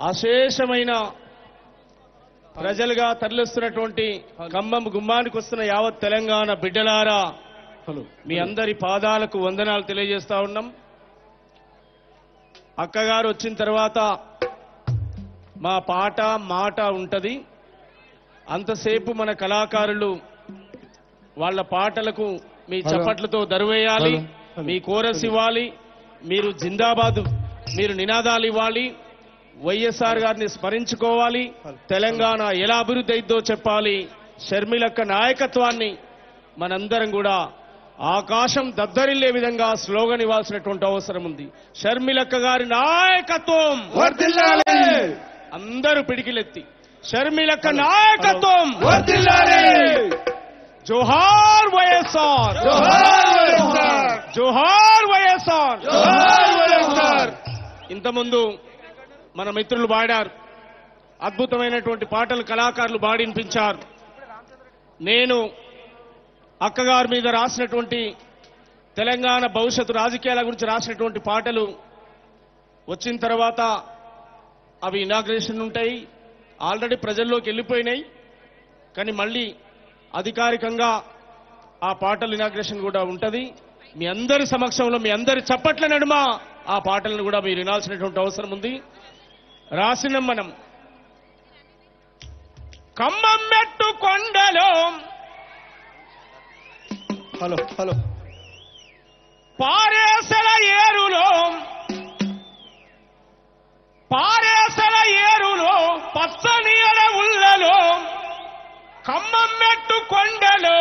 అశేషమైన ప్రజలుగా తరలిస్తున్నటువంటి ఖమ్మం గుమ్మానికి వస్తున్న యావత్ తెలంగాణ బిడ్డలారా మీ అందరి పాదాలకు వందనాలు తెలియజేస్తా ఉన్నాం అక్కగారు వచ్చిన తర్వాత మా పాట మాట ఉంటది అంతసేపు మన కళాకారులు వాళ్ళ పాటలకు మీ. చప్పట్లతో దరువేయాలి. మీ కోరస్ ఇవ్వాలి మీరు జిందాబాద్ మీరు నినాదాలు ఇవ్వాలి వైఎస్ఆర్ గారిని స్మరించుకోవాలి. తెలంగాణ ఎలా అభివృద్ధి అయిద్దో చెప్పాలి. షర్మిలక్క నాయకత్వాన్ని మనందరం కూడా ఆకాశం దద్దరిల్లే విధంగా స్లోగన్ ఇవ్వాల్సినటువంటి అవసరం ఉంది. షర్మిలక్క గారి నాయకత్వం! అందరూ పిడికిలెత్తి. షర్మిలక్క నాయకత్వం! వర్ధిల్లాలి! జోహార్ వైఎస్ఆర్! జోహార్ వైఎస్ఆర్! జోహార్ వైఎస్ఆర్! జోహార్ వైఎస్ఆర్! ఇంతకుముందు మన మిత్రులు పాడారు. అద్భుతమైనటువంటి పాటలు కళాకారులు పాడినిపించారు నేను అక్కగారి మీద రాసినటువంటి తెలంగాణ భవిష్యత్తు రాజకీయాల గురించి రాసినటువంటి పాటలు వచ్చిన తర్వాత అవి ఇనాగ్రేషన్ ఉంటాయి. ఆల్రెడీ ప్రజల్లోకి వెళ్ళిపోయినాయి. కానీ మళ్ళీ అధికారికంగా ఆ పాటల ఇనాగ్రేషన్ కూడా ఉంటుంది. మీ అందరి సమక్షంలో మీ అందరి చప్పట్ల నడుమ ఆ పాటలను కూడా మీరు వినాల్సినటువంటి అవసరం ఉంది. రాసిన మనం. ఖమ్మం మెట్టు కొండలో. Hello hello. పారేసల ఏరులో. పారేసల ఏరులో పచ్చని అడవులలో ఖమ్మం మెట్టు కొండలో.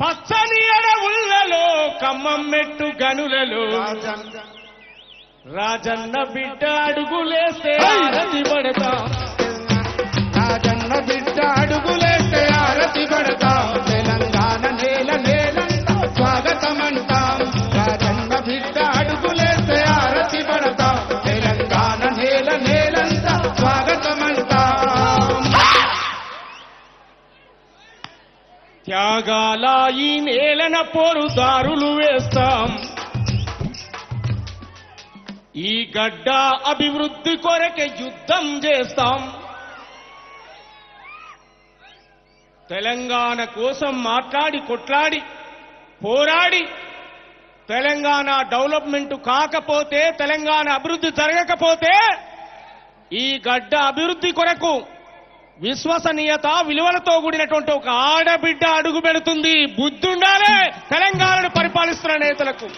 పచ్చని అడవులలో ఖమ్మం మెట్టు గనులలో. రాజన్న బిడ్డ అడుగులేస్తే ఆరతి పడతాం. రాజన్న బిడ్డ అడుగులేస్తే ఆరతి పడతాం. తెలంగాణ నేల నేలంతా స్వాగతమంటాం రాజన్న బిడ్డ అడుగులేస్తే ఆరతి పడతాం. తెలంగాణ నేల నేలంతా స్వాగతమంటాం త్యాగాల ఈ నేలన పోరుదారులు వేస్తాం. ఈ గడ్డ అభివృద్ధి కొరకే యుద్ధం చేస్తాం. తెలంగాణ కోసం మాట్లాడి కొట్లాడి పోరాడి తెలంగాణ డెవలప్మెంట్ కాకపోతే తెలంగాణ అభివృద్ధి జరగకపోతే ఈ గడ్డ అభివృద్ధి కొరకు విశ్వసనీయత విలువలతో కూడినటువంటి ఒక ఆడబిడ్డ అడుగు పెడుతుంది. బుద్ధుండాలే తెలంగాణను పరిపాలిస్తున్న నేతలకు.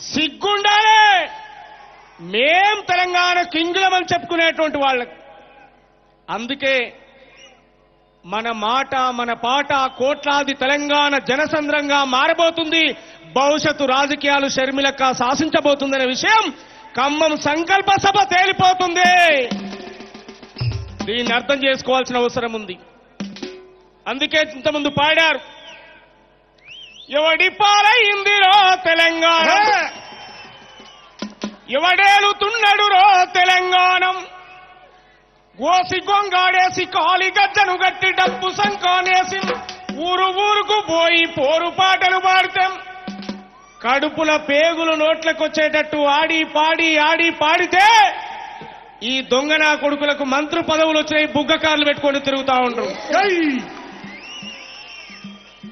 సిగ్గుండాలే. మేం తెలంగాణ కింగులమని చెప్పుకునేటువంటి వాళ్ళకి అందుకే మన మాట మన పాట కోట్లాది తెలంగాణ జనసంద్రంగా మారబోతుంది. భవిష్యత్తు రాజకీయాలు షర్మిలక్క శాసించబోతుందనే విషయం ఖమ్మం సంకల్ప సభ తేలిపోతుంది. దీన్ని అర్థం చేసుకోవాల్సిన అవసరం ఉంది. అందుకే ఇంతకుముందు పాడారు. ఎవడి పాలైందిరో తెలంగాణ? ఎవడేలుతున్నడురో తెలంగాణం? గోసి గొంగాడేసి కాలి గజ్జను గట్టి డబ్బు సంకానేసి ఊరు ఊరుకు పోయి పోరు పాటలు పాడతాం. కడుపుల పేగులు నోట్లకొచ్చేటట్టు ఆడి పాడి ఆడి పాడితే ఈ దొంగన కొడుకులకు మంత్రి పదవులు వచ్చినాయి బుగ్గకార్లు పెట్టుకొని తిరుగుతా ఉంటారు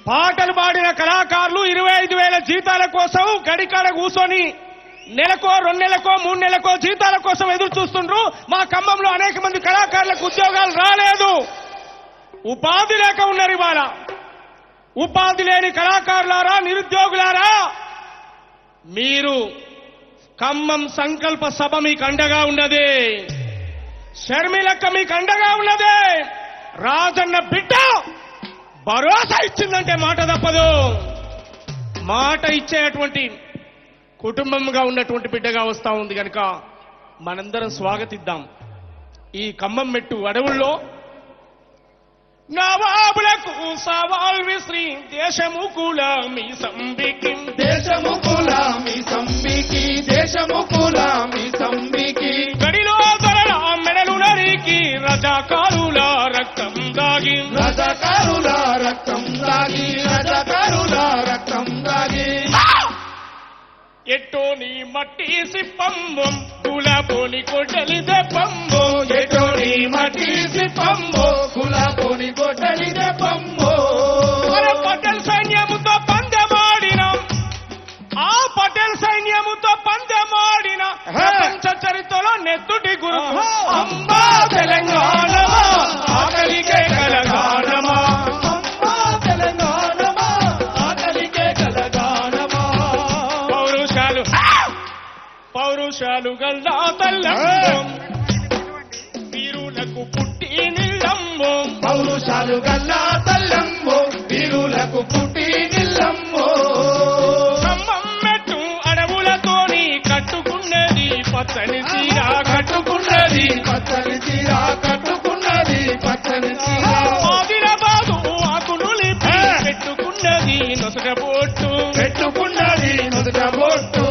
పాటలు పాడిన కళాకారులు ఇరవై ఐదు వేల జీతాల కోసం గడికాడ కూర్చొని నెలకో రెండు నెలకో మూడు నెలకో జీతాల కోసం ఎదురు చూస్తుండ్రు. మా ఖమ్మంలో అనేక మంది కళాకారులకు ఉద్యోగాలు రాలేదు. ఉపాధి లేక ఉన్నారు ఇవాళ. ఉపాధి లేని కళాకారులారా నిరుద్యోగులారా మీరు ఖమ్మం సంకల్ప సభ మీకు అండగా ఉన్నది. షర్మిలక్క మీకు అండగా ఉన్నది. రాజన్న బిడ్డ భరోసా ఇచ్చిందంటే మాట తప్పదు. మాట ఇచ్చేటువంటి కుటుంబంగా ఉన్నటువంటి బిడ్డగా వస్తా ఉంది కనుక మనందరం స్వాగతిద్దాం. ఈ ఖమ్మం మెట్టు అడవుల్లో నవాబులకు సవాల్ విశ్రీ దేశము కూడా మీ సంబికి దేశము కులామి సంబికి దేశము కులామి సంబికి గడిలో ధరల మెడలు నరికి రజాకారుల రక్తం నీ రజకారుల రక్తం దాగి ఎట్టోని మట్టి సిప్పంబం గులాబోని కొట్టలి దెప్పంబం ఎటోని మట్టి సిప్పంబో పౌరుషాలు గల్లా తల్లంబం వీరులకు పుట్టి నిల్లంబం. పౌరుషాలు గల్లా తల్లమ్మో వీరులకు పుట్టి నిల్లమ్మో ఖమ్మం మెట్టు అడవులతోని కట్టుకున్నది పచ్చని చీర కట్టుకున్నది. పచ్చని చీర కట్టుకున్నది పచ్చని చీర. ఆదిలాబాదు ఆకులు పెట్టుకున్నది నొసట బొట్టు. పెట్టుకున్నది నుదుట బొట్టు.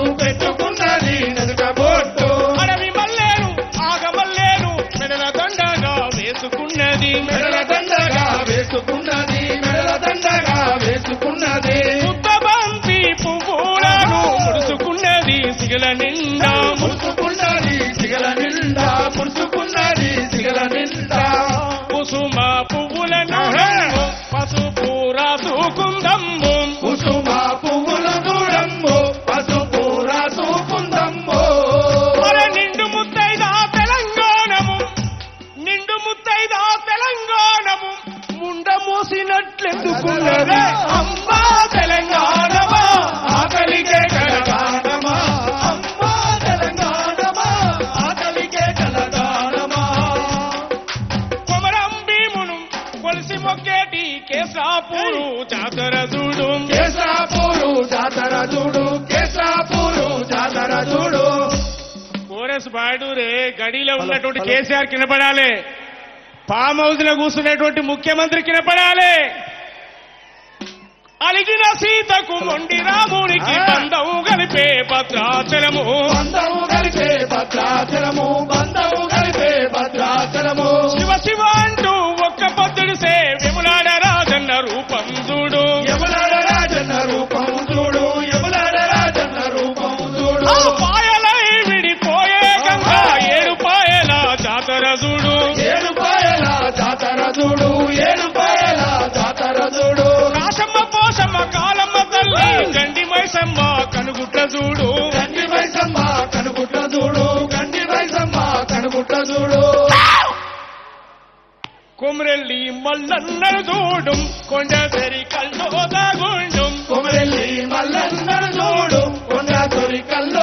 కోరస్ బాడురే గడిలో ఉన్నటువంటి కేసీఆర్ కినపడాలి. ఫామ్ హౌస్లో కూర్చున్నటువంటి ముఖ్యమంత్రి కినపడాలి. అలిగిన సీతకు మొండి రామునికి బంధము కలిపే భద్రాచలము. బంధము కలిపే భద్రాచలము. చూడు ఏడు పాయల జాతర చూడు ఏడు పాయల జాతర చూడు రాసమ్మ పోసమ్మ కాలమ్మ తల్లి గండి మైసమ్మ కనుగుట్ల చూడు. గండి వైసమ్మ కనుగుట్ట చూడు గండి వైసమ్మ కనుగుట్ట చూడు. కొమరెల్లి మల్లన్నను చూడు కొండ తెరి కల్లో దాగుండు. కొమరెల్లి మల్లన్నను చూడు కొండ కల్లో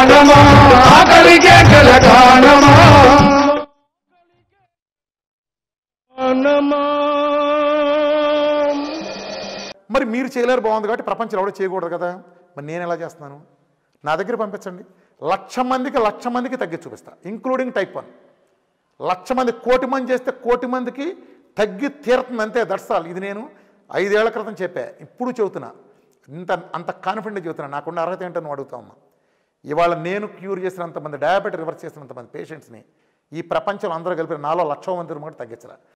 కలగాలమా మరి మీరు చేయలేరు బాగుంది కాబట్టి ప్రపంచం ఎవడో చేయకూడదు కదా? మరి నేను ఎలా చేస్తున్నాను? నా దగ్గర పంపించండి. లక్ష మందికి లక్ష మందికి తగ్గి చూపిస్తా. ఇంక్లూడింగ్ టైప్ వన్ లక్ష మంది కోటి మంది చేస్తే కోటి మందికి తగ్గి తీరుతుంది అంతే దర్శాలు ఇది నేను ఐదేళ్ళ క్రితం చెప్పా. ఇప్పుడు చెబుతున్నా. ఇంత అంత కాన్ఫిడెంట్ చెబుతున్నా. నాకున్న అర్హత ఏంటో అడుగుతా ఉన్నా ఇవాళ నేను క్యూర్ చేసినంతమంది డయాబెటీ రివర్స్ చేసినంతమంది పేషెంట్స్ని ఈ ప్రపంచంలో అందరూ కలిపి నాలో లక్ష మంది కూడా తగ్గించరా